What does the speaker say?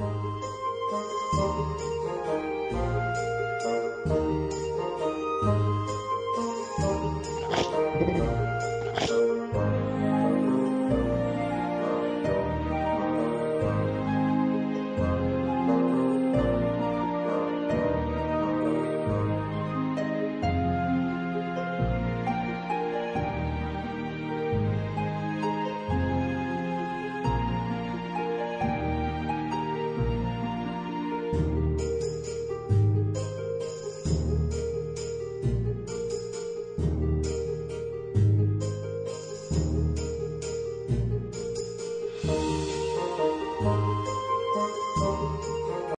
Bye.